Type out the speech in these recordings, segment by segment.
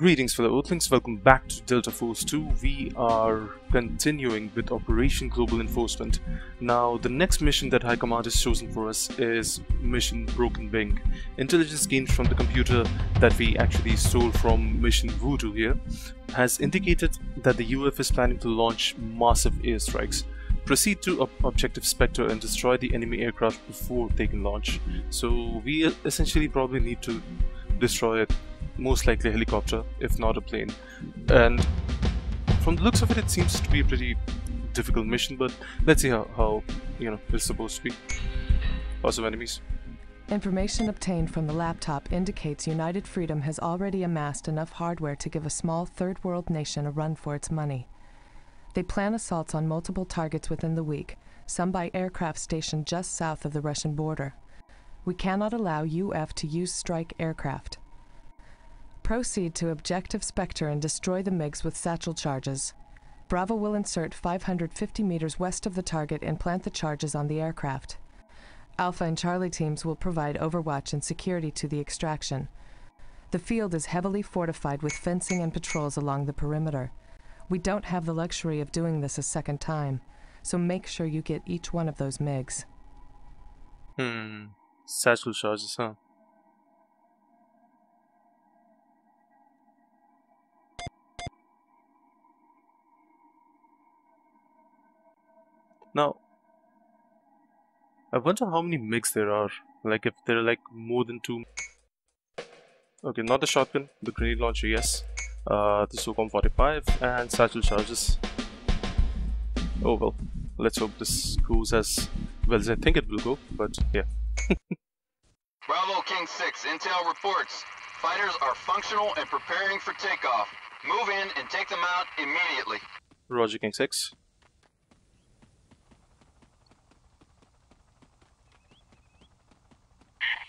Greetings fellow Earthlings, welcome back to Delta Force 2. We are continuing with Operation Global Enforcement. Now, the next mission that High Command has chosen for us is Mission Broken Wing. Intelligence gained from the computer that we actually stole from Mission Voodoo here has indicated that the UF is planning to launch massive airstrikes. Proceed to Ob Objective Spectre and destroy the enemy aircraft before they can launch. So we uh, essentially probably need to destroy it most likely a helicopter, if not a plane. And from the looks of it, it seems to be a pretty difficult mission, but let's see how, how you know, it's supposed to be. Lots of enemies. Information obtained from the laptop indicates United Freedom has already amassed enough hardware to give a small third world nation a run for its money. They plan assaults on multiple targets within the week, some by aircraft stationed just south of the Russian border. We cannot allow UF to use strike aircraft. Proceed to Objective Spectre and destroy the MiGs with satchel charges. Bravo will insert 550 meters west of the target and plant the charges on the aircraft. Alpha and Charlie teams will provide overwatch and security to the extraction. The field is heavily fortified with fencing and patrols along the perimeter. We don't have the luxury of doing this a second time, so make sure you get each one of those MiGs. Hmm. Satchel charges, huh? Now, I wonder how many MiGs there are. Like if there are like more than two. Okay, not the shotgun, the grenade launcher, yes. Uh, the SOCOM 45 and satchel charges. Oh well, let's hope this goes as well as I think it will go, but yeah. Bravo King 6, intel reports. Fighters are functional and preparing for takeoff. Move in and take them out immediately. Roger King 6.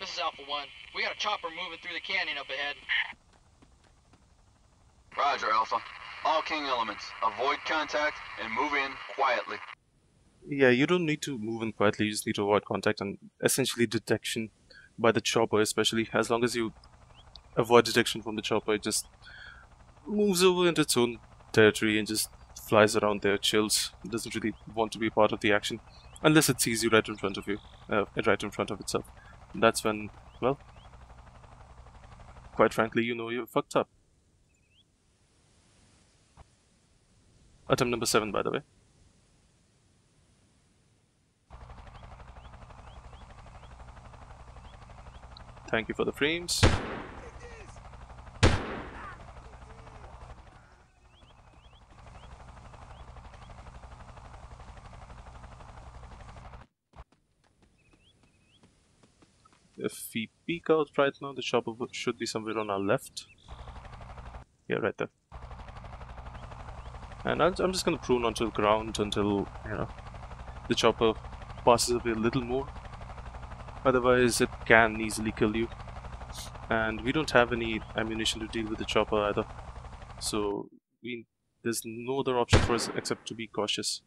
This is Alpha 1. We got a chopper moving through the canyon up ahead. Roger, Alpha. All King elements, avoid contact and move in quietly. Yeah, you don't need to move in quietly, you just need to avoid contact and essentially detection by the chopper especially. As long as you avoid detection from the chopper, it just moves over into its own territory and just flies around there, chills. It doesn't really want to be part of the action. Unless it sees you right in front of you, uh, right in front of itself that's when, well, quite frankly, you know you're fucked up. Attempt number 7, by the way. Thank you for the frames. If we peek out right now, the chopper should be somewhere on our left. Yeah, right there. And I'm just gonna prune onto the ground until, you know, the chopper passes away a little more. Otherwise, it can easily kill you. And we don't have any ammunition to deal with the chopper either. So, we, there's no other option for us except to be cautious.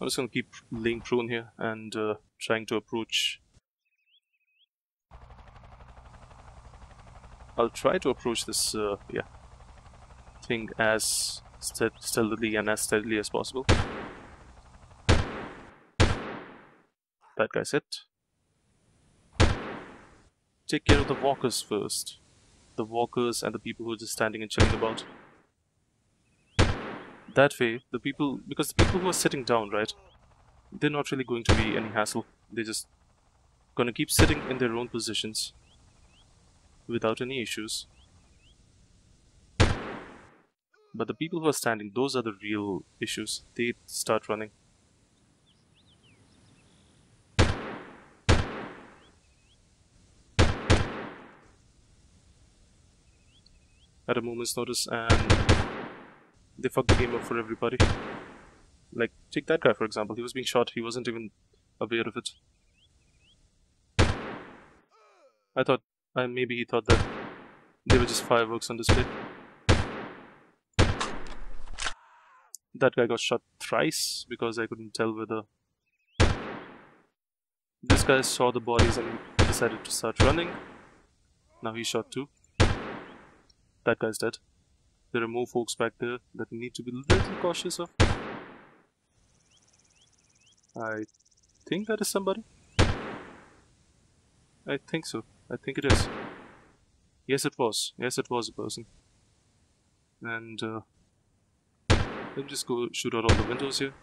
I'm just gonna keep laying prone here and uh, trying to approach. I'll try to approach this, uh, yeah, thing as steadily and as steadily as possible. That guy's it. Take care of the walkers first. The walkers and the people who are just standing and chilling about that way, the people, because the people who are sitting down, right, they're not really going to be any hassle. They're just gonna keep sitting in their own positions without any issues. But the people who are standing, those are the real issues. They start running. At a moment's notice and they fucked the game up for everybody. Like, take that guy for example. He was being shot. He wasn't even aware of it. I thought, uh, maybe he thought that they were just fireworks on display. That guy got shot thrice because I couldn't tell whether this guy saw the bodies and decided to start running Now he's shot too. That guy's dead. There are more folks back there that we need to be a little cautious of. I think that is somebody. I think so. I think it is. Yes, it was. Yes, it was a person. And, uh, let me just go shoot out all the windows here,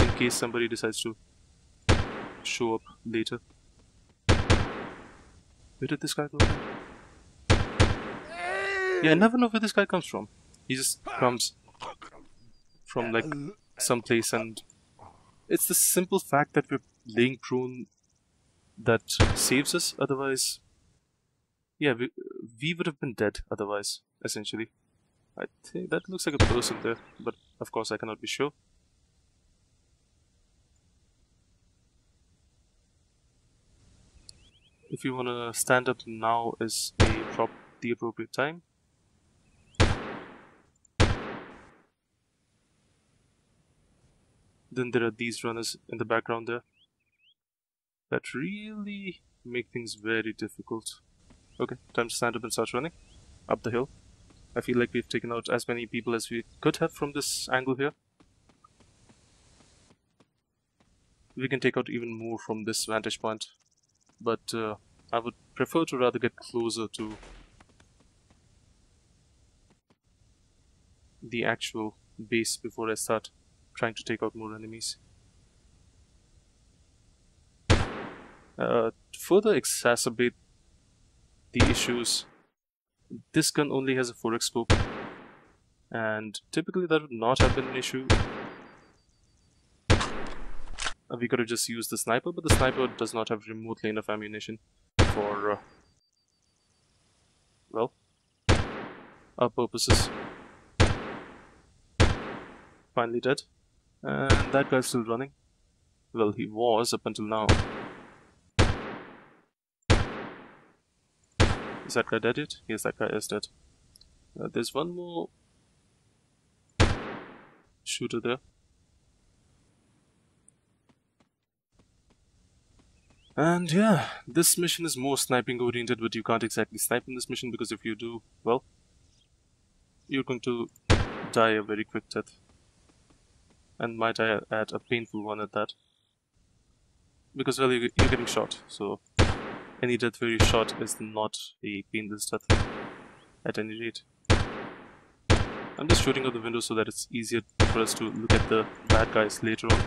in case somebody decides to show up later. Where did this guy go? Yeah, I never know where this guy comes from. He just comes from like some place and it's the simple fact that we're laying prone that saves us. Otherwise yeah we, we would have been dead otherwise essentially. I think that looks like a person there but of course I cannot be sure. If you want to stand up now is prop the appropriate time then there are these runners in the background there that really make things very difficult. Okay, time to stand up and start running up the hill. I feel like we've taken out as many people as we could have from this angle here. We can take out even more from this vantage point, but uh, I would prefer to rather get closer to the actual base before I start trying to take out more enemies. Uh, to further exacerbate the issues, this gun only has a 4x scope and typically that would not have been an issue. Uh, we could have just used the sniper, but the sniper does not have remotely enough ammunition for, uh, well, our purposes. Finally dead. And that guy's still running. Well, he was up until now. Is that guy dead yet? Yes, that guy is dead. Uh, there's one more shooter there. And yeah, this mission is more sniping oriented, but you can't exactly snipe in this mission because if you do, well, you're going to die a very quick death and might I add a painful one at that. Because well, you're getting shot, so any death where you're shot is not a painless death at any rate. I'm just shooting out the window so that it's easier for us to look at the bad guys later on.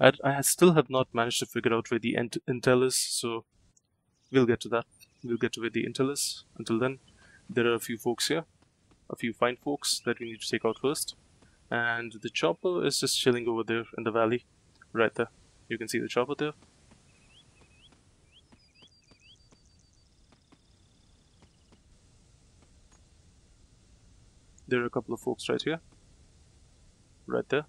I, I still have not managed to figure out where the intel is, so we'll get to that. We'll get to where the intel is. Until then, there are a few folks here a few fine folks that we need to take out first. And the chopper is just chilling over there in the valley, right there. You can see the chopper there. There are a couple of folks right here. Right there.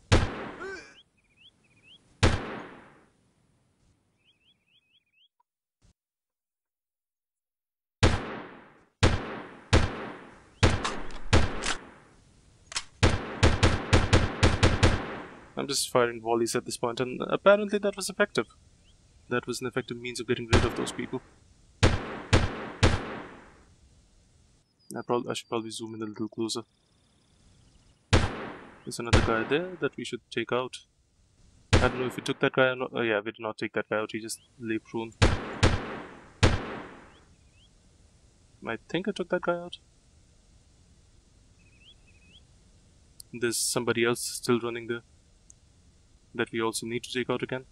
Just firing volleys at this point, and apparently that was effective. That was an effective means of getting rid of those people. I, I should probably zoom in a little closer. There's another guy there that we should take out. I don't know if we took that guy or not. Oh yeah, we did not take that guy out, he just lay prone. I think I took that guy out. There's somebody else still running there that we also need to take out again.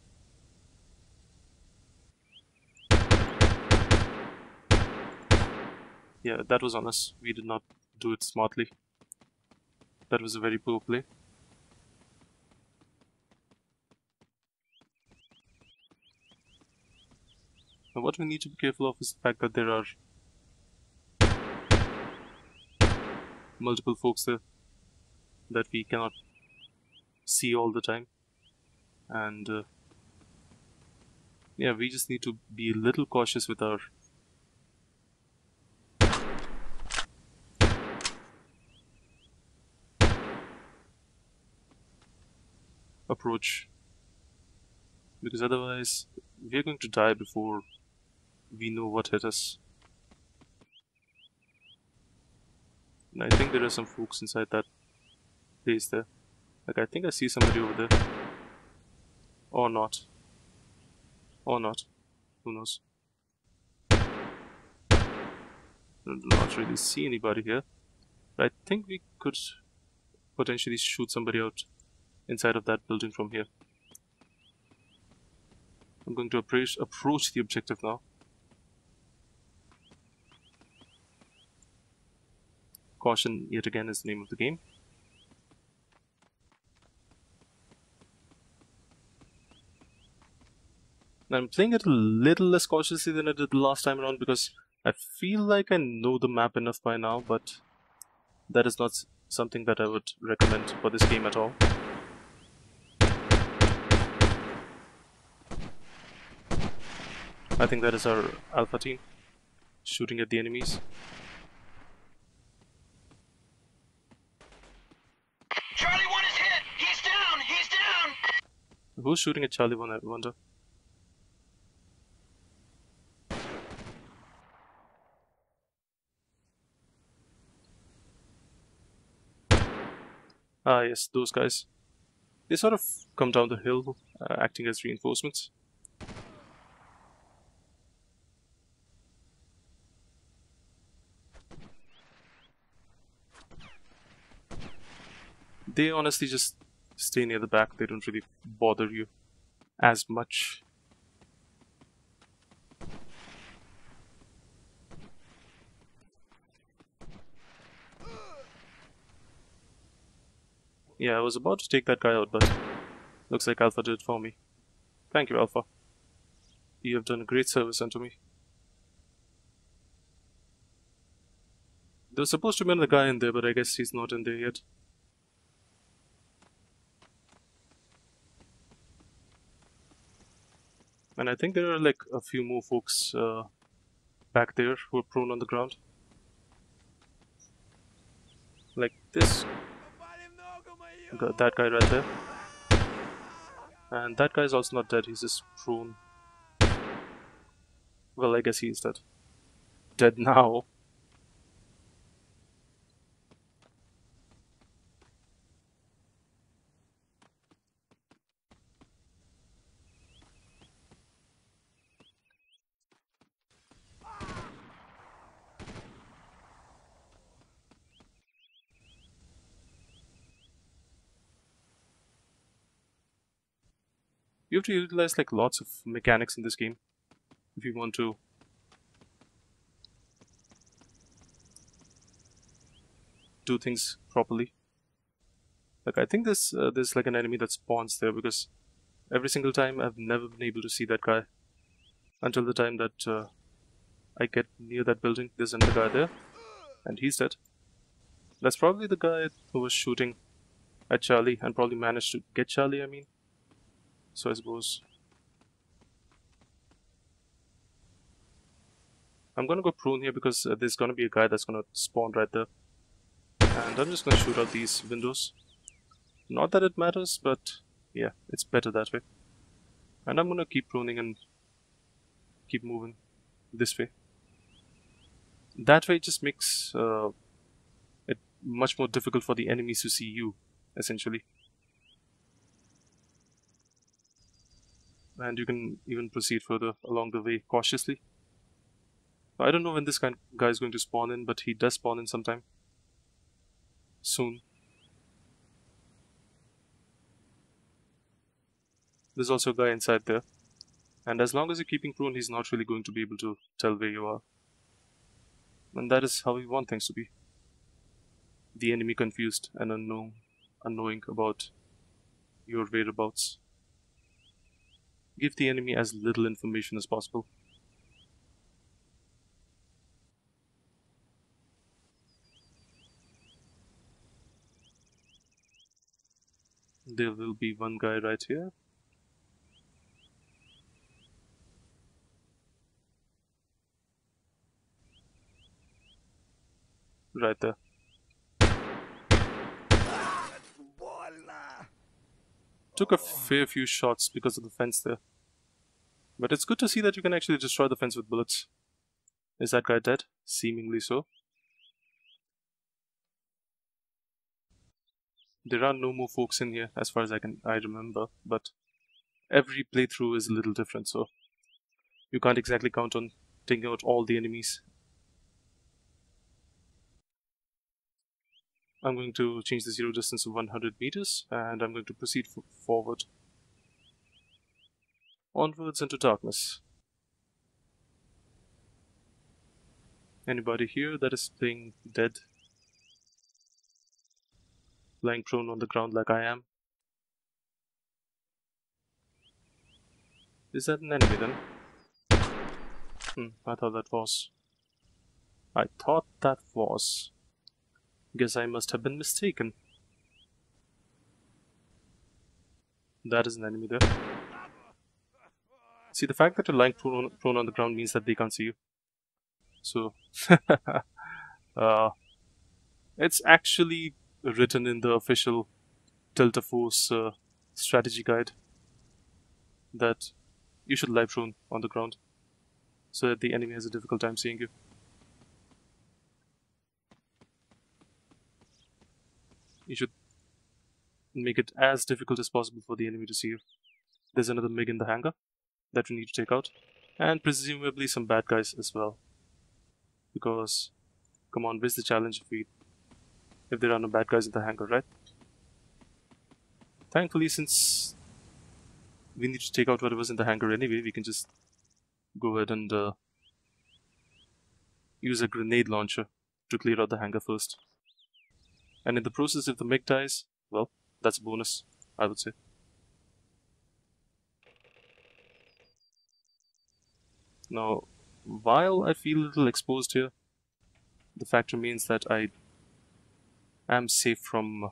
Yeah, that was on us. We did not do it smartly. That was a very poor play. Now what we need to be careful of is the fact that there are multiple folks there that we cannot see all the time and uh, yeah we just need to be a little cautious with our approach because otherwise we're going to die before we know what hit us. And I think there are some folks inside that place there. Like, I think I see somebody over there. Or not. Or not. Who knows? I do not really see anybody here. But I think we could potentially shoot somebody out inside of that building from here. I'm going to approach, approach the objective now. Caution yet again is the name of the game. I'm playing it a little less cautiously than I did the last time around because I feel like I know the map enough by now, but that is not something that I would recommend for this game at all. I think that is our alpha team shooting at the enemies. Charlie 1 is hit! He's down! He's down! Who's shooting at Charlie 1, I wonder? Ah yes, those guys. They sort of come down the hill, uh, acting as reinforcements. They honestly just stay near the back, they don't really bother you as much. Yeah, I was about to take that guy out, but looks like Alpha did it for me. Thank you, Alpha. You have done a great service unto me. There was supposed to be another guy in there, but I guess he's not in there yet. And I think there are like a few more folks uh, back there who are prone on the ground. Like this. That guy right there. And that guy is also not dead, he's just prone. Well, I guess he is dead. Dead now. You have to utilize like lots of mechanics in this game if you want to. Do things properly. Like I think this uh, there's like an enemy that spawns there because every single time I've never been able to see that guy until the time that uh, I get near that building there's another guy there and he's dead. That's probably the guy who was shooting at Charlie and probably managed to get Charlie I mean so I suppose I'm gonna go prone here because uh, there's gonna be a guy that's gonna spawn right there. And I'm just gonna shoot out these windows. Not that it matters but yeah it's better that way. And I'm gonna keep proning and keep moving this way. That way it just makes uh, it much more difficult for the enemies to see you essentially and you can even proceed further along the way cautiously. I don't know when this guy is going to spawn in, but he does spawn in sometime. Soon. There's also a guy inside there. And as long as you're keeping prone, he's not really going to be able to tell where you are. And that is how we want things to be. The enemy confused and unknown, unknowing about your whereabouts give the enemy as little information as possible. There will be one guy right here. Right there. Took a fair few shots because of the fence there. But it's good to see that you can actually destroy the fence with bullets. Is that guy dead? Seemingly so. There are no more folks in here as far as I can I remember, but every playthrough is a little different, so you can't exactly count on taking out all the enemies. I'm going to change the zero distance to 100 meters and I'm going to proceed forward. Onwards into darkness. Anybody here that is playing dead? Lying prone on the ground like I am? Is that an enemy then? Hmm, I thought that was. I thought that was. Guess I must have been mistaken. That is an enemy there. See, the fact that you're lying prone, prone on the ground means that they can't see you. So, uh, it's actually written in the official Delta Force uh, strategy guide that you should lie prone on the ground so that the enemy has a difficult time seeing you. You should make it as difficult as possible for the enemy to see you. There's another MiG in the hangar that we need to take out, and presumably some bad guys as well. Because, come on, where's the challenge if we, if there are no bad guys in the hangar, right? Thankfully, since we need to take out whatever's in the hangar anyway, we can just go ahead and uh, use a grenade launcher to clear out the hangar first. And in the process, if the mech dies, well, that's a bonus, I would say. Now, while I feel a little exposed here, the fact remains that I am safe from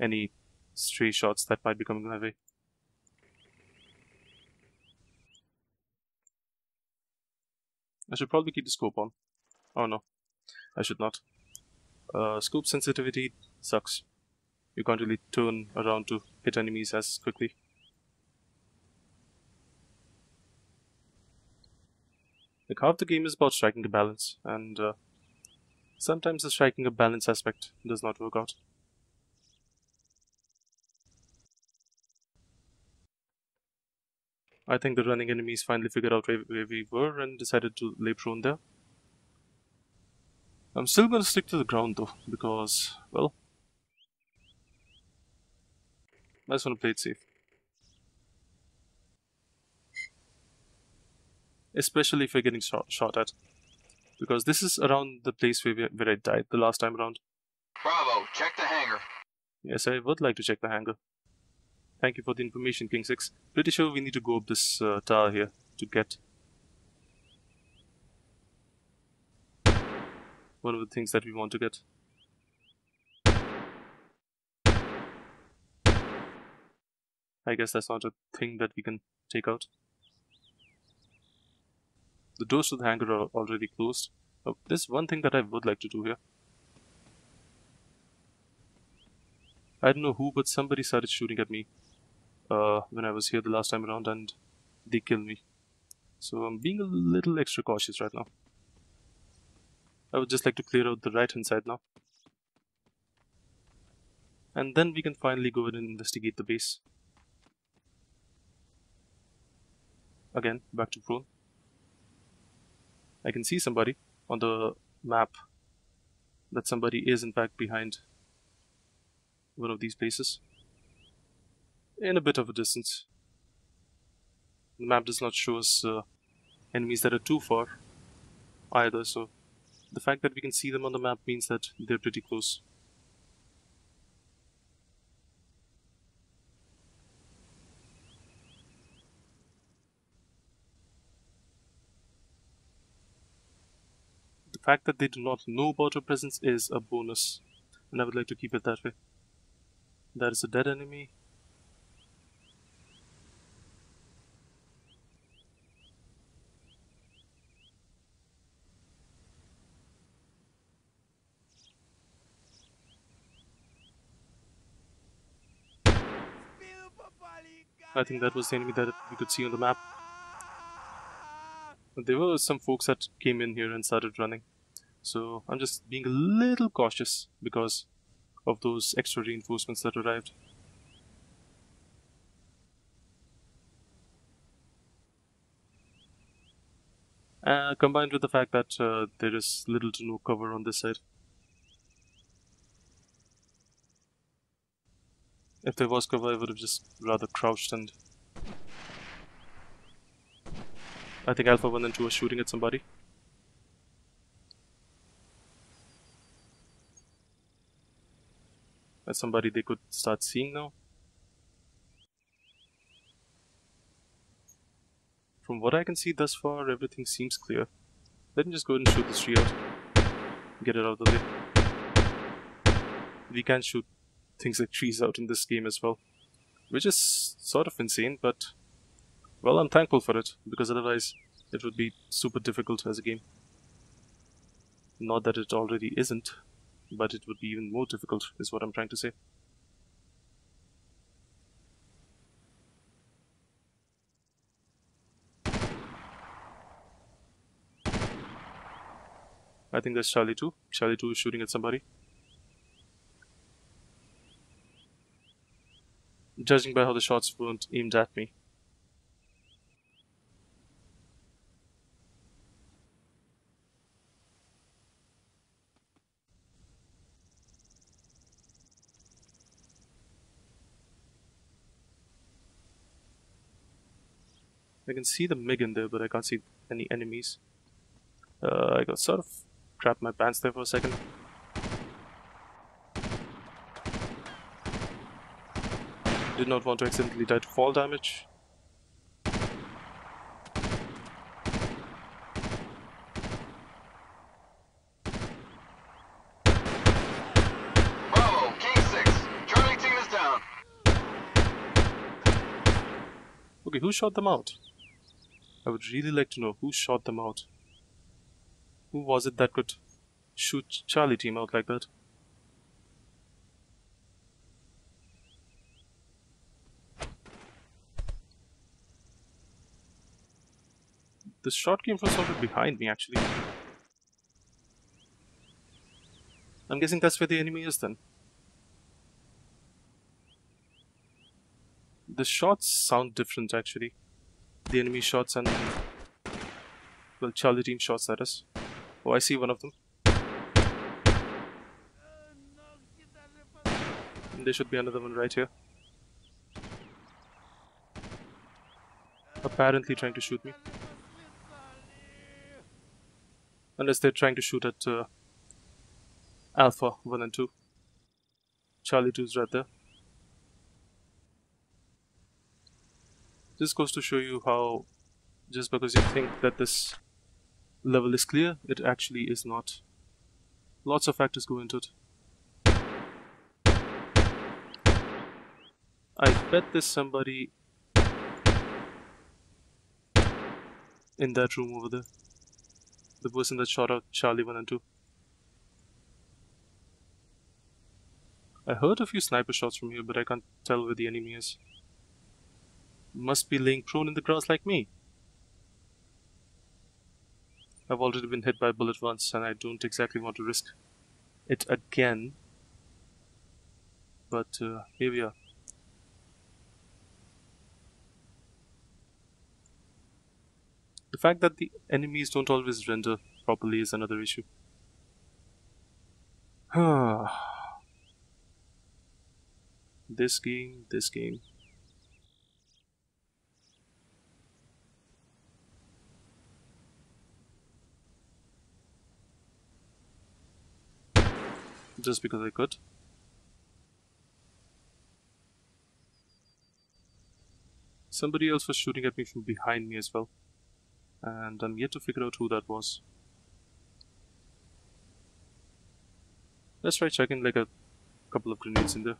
any stray shots that might be coming my way. I should probably keep the scope on. Oh no, I should not. Uh, scope sensitivity sucks. You can't really turn around to hit enemies as quickly. Like half the game is about striking a balance, and uh, sometimes the striking a balance aspect does not work out. I think the running enemies finally figured out where, where we were and decided to lay prone there. I'm still gonna stick to the ground though, because, well, I just wanna play it safe. Especially if we're getting shot, shot at. Because this is around the place where, we, where I died the last time around. Bravo, check the hangar. Yes, I would like to check the hangar. Thank you for the information, King 6. Pretty sure we need to go up this uh, tower here to get one of the things that we want to get. I guess that's not a thing that we can take out. The doors to the hangar are already closed. Oh, there's one thing that I would like to do here. I don't know who, but somebody started shooting at me uh, when I was here the last time around and they killed me. So I'm being a little extra cautious right now. I would just like to clear out the right hand side now. And then we can finally go ahead and investigate the base. Again, back to prone. I can see somebody on the map that somebody is in fact behind one of these places in a bit of a distance. The map does not show us uh, enemies that are too far either, so the fact that we can see them on the map means that they're pretty close. Fact that they do not know about your presence is a bonus, and I would like to keep it that way. That is a dead enemy. I think that was the enemy that we could see on the map. there were some folks that came in here and started running. So I'm just being a little cautious because of those extra reinforcements that arrived. Uh, combined with the fact that uh, there is little to no cover on this side. If there was cover, I would have just rather crouched and... I think Alpha 1 and 2 are shooting at somebody. As somebody they could start seeing now. From what I can see thus far, everything seems clear. Let me just go ahead and shoot this tree out. Get it out of the way. We can shoot things like trees out in this game as well. Which is sort of insane, but... Well, I'm thankful for it, because otherwise it would be super difficult as a game. Not that it already isn't, but it would be even more difficult, is what I'm trying to say. I think that's Charlie 2. Charlie 2 is shooting at somebody. Judging by how the shots weren't aimed at me. Can see the MiG in there, but I can't see any enemies. Uh, I got sort of crap my pants there for a second. Did not want to accidentally die to fall damage. Bravo, King 6. Charlie team is down. Okay, who shot them out? I would really like to know who shot them out. Who was it that could shoot Charlie team out like that? The shot came from somewhere behind me actually. I'm guessing that's where the enemy is then. The shots sound different actually. The enemy shots and well Charlie team shots that is. Oh I see one of them. And there should be another one right here. Apparently trying to shoot me. Unless they're trying to shoot at uh, Alpha 1 and 2. Charlie 2 is right there. This goes to show you how just because you think that this level is clear, it actually is not. Lots of factors go into it. I bet there's somebody in that room over there. The person that shot out Charlie 1 and 2. I heard a few sniper shots from here, but I can't tell where the enemy is. Must be laying prone in the grass like me. I've already been hit by a bullet once, and I don't exactly want to risk it again. But uh, here we are. The fact that the enemies don't always render properly is another issue. this game, this game. Just because I could. Somebody else was shooting at me from behind me as well. And I'm yet to figure out who that was. Let's try checking like a couple of grenades in there.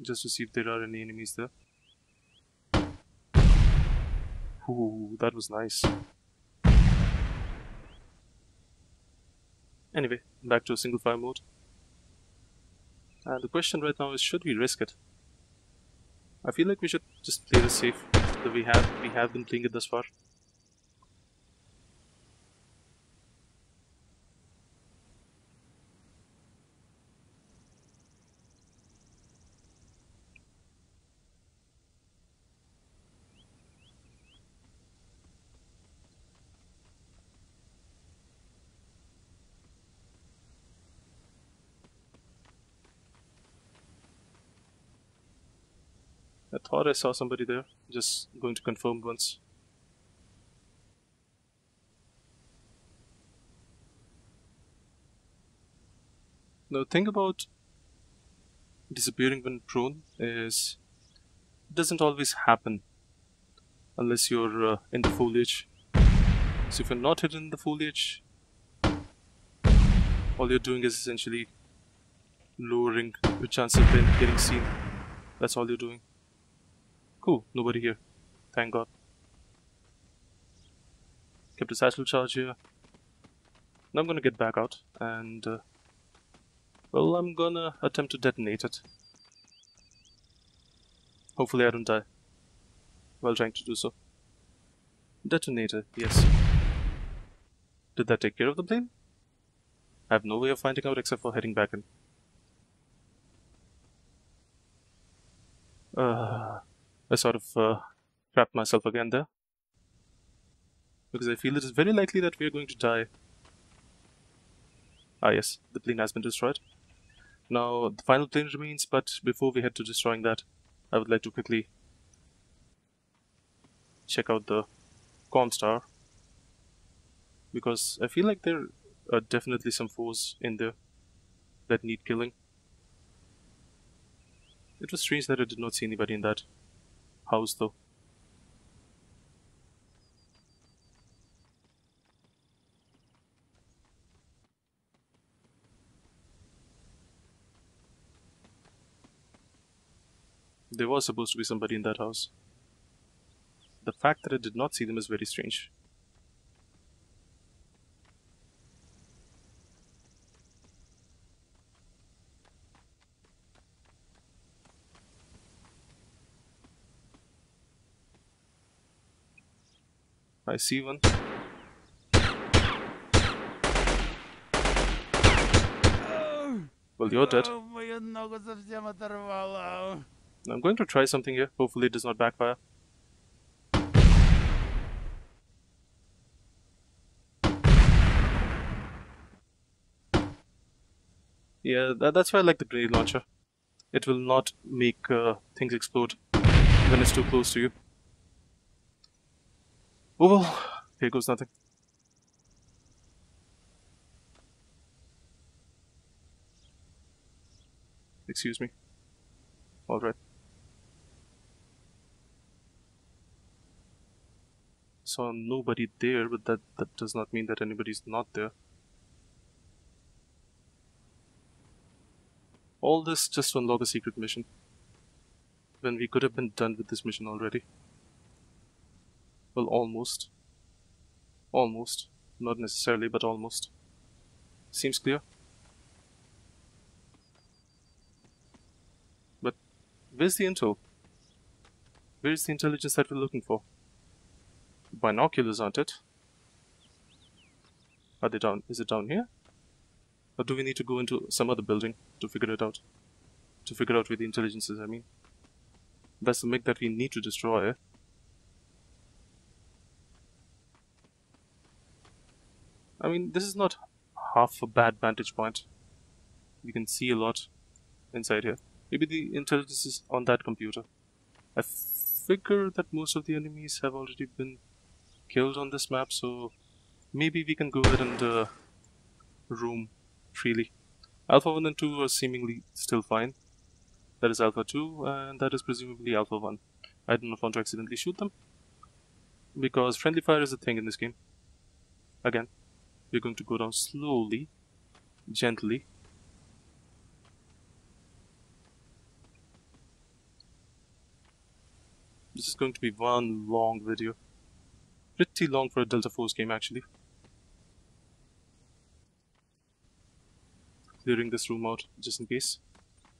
Just to see if there are any enemies there. Ooh, that was nice. Anyway, back to single fire mode. And the question right now is should we risk it? I feel like we should just play this safe. That we have we have been playing it thus far. Thought I saw somebody there. Just going to confirm once. The thing about disappearing when prone is it doesn't always happen unless you're uh, in the foliage. So if you're not hidden in the foliage, all you're doing is essentially lowering your chance of getting seen. That's all you're doing. Cool, nobody here. Thank God. Kept a satchel charge here. Now I'm gonna get back out and uh, well, I'm gonna attempt to detonate it. Hopefully I don't die while trying to do so. Detonator, yes. Did that take care of the plane? I have no way of finding out except for heading back in. Uh, I sort of uh, myself again there. Because I feel it is very likely that we are going to die. Ah yes, the plane has been destroyed. Now, the final plane remains, but before we head to destroying that, I would like to quickly check out the Comstar. Because I feel like there are definitely some foes in there that need killing. It was strange that I did not see anybody in that house though. There was supposed to be somebody in that house. The fact that I did not see them is very strange. I see one. Well, you're dead. I'm going to try something here. Hopefully it does not backfire. Yeah, that, that's why I like the grenade launcher. It will not make uh, things explode when it's too close to you. Well, here goes nothing. Excuse me. Alright. Saw nobody there, but that, that does not mean that anybody's not there. All this just to unlock a secret mission. When we could have been done with this mission already. Well, almost. Almost. Not necessarily, but almost. Seems clear? But where's the intel? Where's the intelligence that we're looking for? Binoculars, aren't it? Are they down? Is it down here? Or do we need to go into some other building to figure it out? To figure out where the intelligence is, I mean. That's the MiG that we need to destroy. I mean, this is not half a bad vantage point. You can see a lot inside here. Maybe the intelligence is on that computer. I figure that most of the enemies have already been killed on this map, so maybe we can go ahead and uh, roam freely. Alpha 1 and 2 are seemingly still fine. That is Alpha 2, and that is presumably Alpha 1. I do not want to accidentally shoot them, because friendly fire is a thing in this game. Again we're going to go down slowly, gently. This is going to be one long video. Pretty long for a Delta Force game actually. Clearing this room out just in case.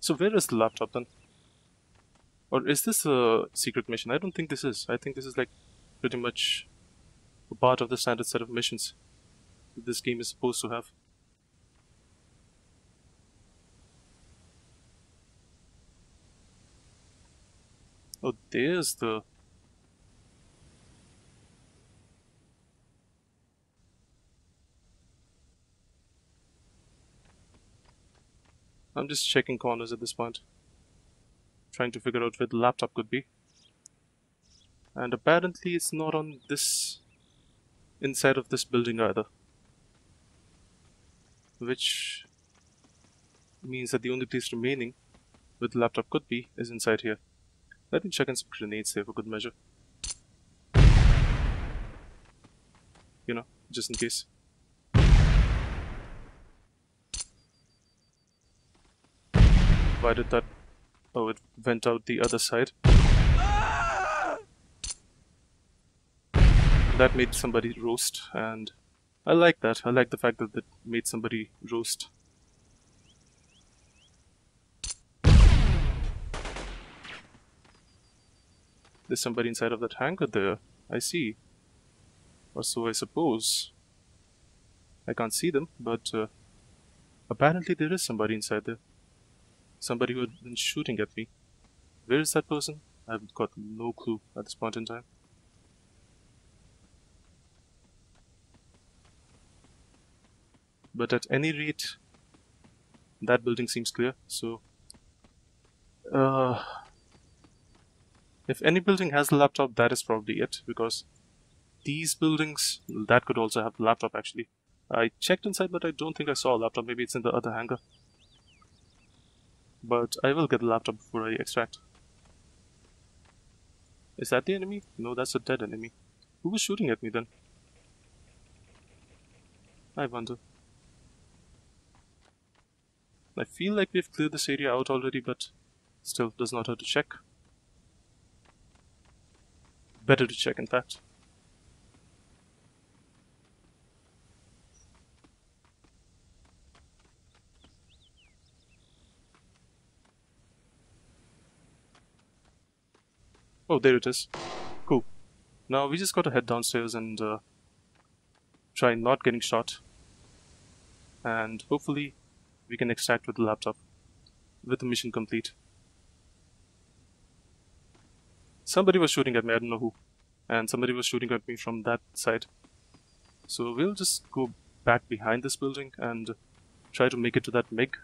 So where is the laptop then? Or is this a secret mission? I don't think this is. I think this is like pretty much a part of the standard set of missions that this game is supposed to have. Oh, there's the... I'm just checking corners at this point. Trying to figure out where the laptop could be. And apparently it's not on this... inside of this building either. Which means that the only place remaining where the laptop could be is inside here. Let me check in some grenades here for good measure. You know, just in case. Why did that... Oh, it went out the other side. That made somebody roast, and I like that. I like the fact that it made somebody roast. There's somebody inside of that hangar there. I see. Or so I suppose. I can't see them, but uh, apparently there is somebody inside there. Somebody who had been shooting at me. Where is that person? I've got no clue at this point in time. But at any rate, that building seems clear, so... Uh, if any building has a laptop, that is probably it, because these buildings, that could also have laptop actually. I checked inside, but I don't think I saw a laptop. Maybe it's in the other hangar. But I will get the laptop before I extract. Is that the enemy? No, that's a dead enemy. Who was shooting at me then? I wonder. I feel like we've cleared this area out already, but still does not hurt to check. Better to check, in fact. Oh, there it is. Cool. Now we just gotta head downstairs and uh, try not getting shot. And hopefully we can extract with the laptop with the mission complete. Somebody was shooting at me, I don't know who. And somebody was shooting at me from that side. So we'll just go back behind this building and try to make it to that MiG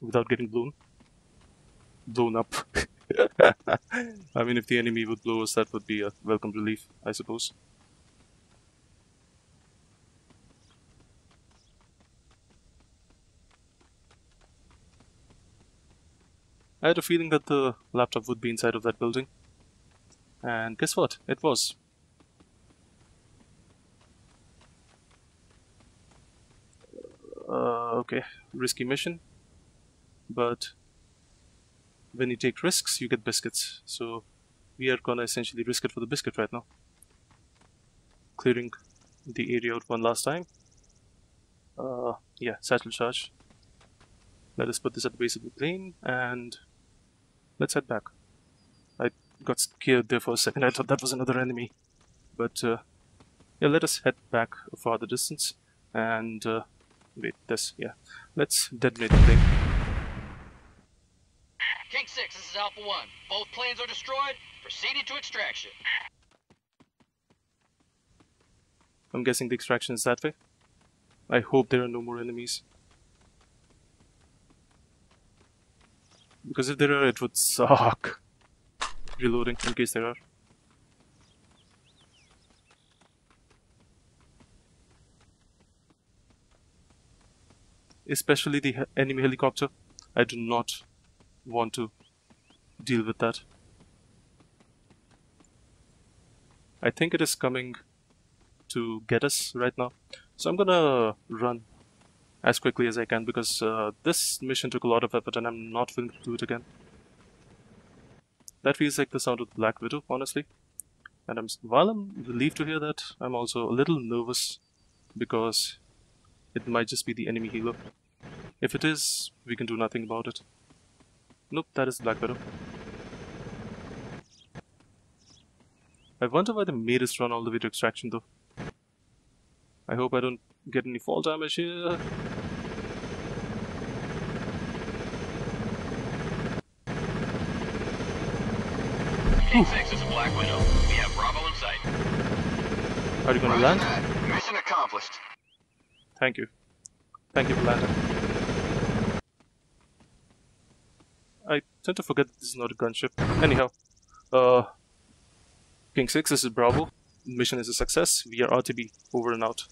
without getting blown. Blown up. I mean, if the enemy would blow us, that would be a welcome relief, I suppose. I had a feeling that the laptop would be inside of that building. And guess what? It was. Uh, okay, risky mission. But when you take risks, you get biscuits. So we are gonna essentially risk it for the biscuit right now. Clearing the area out one last time. Uh, yeah, satchel charge. Let us put this at the base of the plane and let's head back. I got scared there for a second. I thought that was another enemy. But, uh, yeah, let us head back a farther distance. And, uh, wait, this, yeah. Let's detonate the thing. King 6, this is Alpha 1. Both planes are destroyed. Proceeding to extraction. I'm guessing the extraction is that way. I hope there are no more enemies. Because if there are, it would suck. Reloading in case there are. Especially the enemy helicopter. I do not want to deal with that. I think it is coming to get us right now. So I'm gonna run as quickly as I can because uh, this mission took a lot of effort and I'm not willing to do it again. That feels like the sound of the Black Widow, honestly. And I'm, while I'm relieved to hear that, I'm also a little nervous because it might just be the enemy healer. If it is, we can do nothing about it. Nope, that is Black Widow. I wonder why they made us run all the way to extraction though. I hope I don't get any fall damage here. King 6 is a Black Widow. We have Bravo in sight. Are you gonna Roger land? that. Mission accomplished. Thank you. Thank you for landing. I tend to forget that this is not a gunship. Anyhow, uh, King 6, this is Bravo. Mission is a success. We are RTB. Over and out.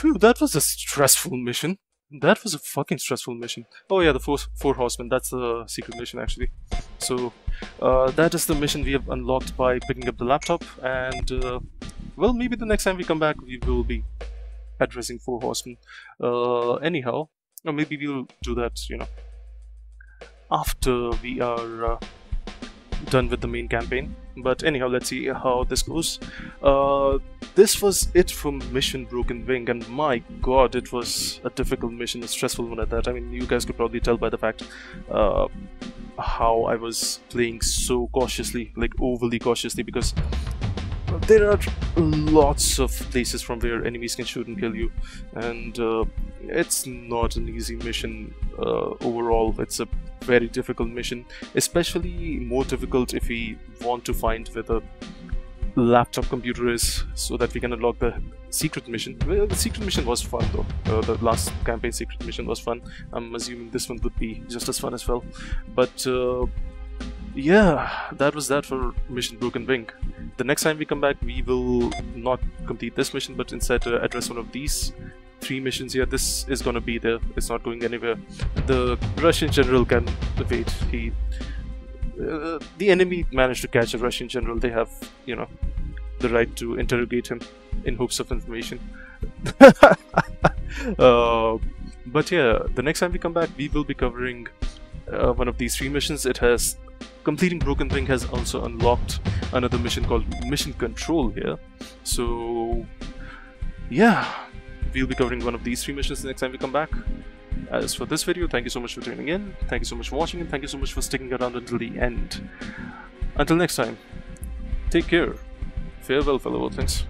Phew, that was a stressful mission. That was a fucking stressful mission. Oh yeah, the four, four horsemen. That's the secret mission actually. So, uh, that is the mission we have unlocked by picking up the laptop. And, uh, well, maybe the next time we come back, we will be addressing four horsemen. Uh, anyhow, or maybe we'll do that, you know, after we are uh, done with the main campaign. But anyhow, let's see how this goes. Uh, this was it from Mission Broken Wing, and my god, it was a difficult mission, a stressful one at that. I mean, you guys could probably tell by the fact uh, how I was playing so cautiously, like overly cautiously, because there are lots of places from where enemies can shoot and kill you, and uh, it's not an easy mission uh, overall. It's a very difficult mission, especially more difficult if we want to find where the laptop computer is, so that we can unlock the secret mission. Well, the secret mission was fun though. Uh, the last campaign secret mission was fun. I'm assuming this one would be just as fun as well. But uh, yeah, that was that for Mission Broken Wing. The next time we come back, we will not complete this mission, but instead uh, address one of these three missions here. This is gonna be there. It's not going anywhere. The Russian general can wait. He, uh, the enemy managed to catch a Russian general. They have, you know, the right to interrogate him in hopes of information. uh, but yeah, the next time we come back, we will be covering uh, one of these three missions. It has completing Broken Wing has also unlocked another mission called Mission Control here. So yeah, we'll be covering one of these three missions the next time we come back. As for this video, thank you so much for tuning in, thank you so much for watching, and thank you so much for sticking around until the end. Until next time, take care. Farewell, fellow Earthlings.